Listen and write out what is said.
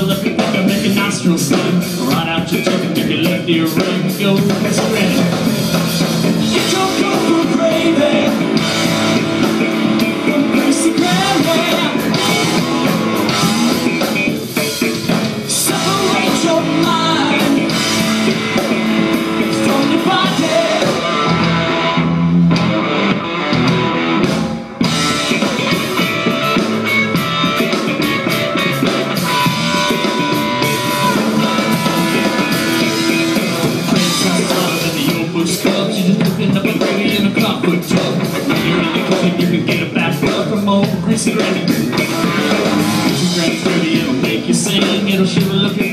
Fill up your butter, make a nostril sting. Right out your tongue, make your left ear ring. Go, it's ready. She just looking up a granny in a comfort tub. You're in the kitchen, you can get a back rub from old greasy granny. Get granny's dirty, it'll make you sing. It'll shiver looking